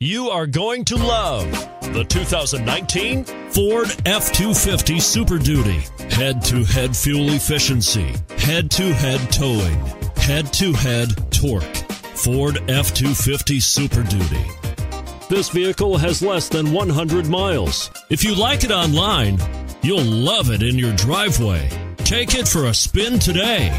You are going to love the 2019 Ford F 250 Super Duty. Head to head fuel efficiency, head to head towing, head to head torque. Ford F 250 Super Duty. This vehicle has less than 100 miles. If you like it online, you'll love it in your driveway. Take it for a spin today.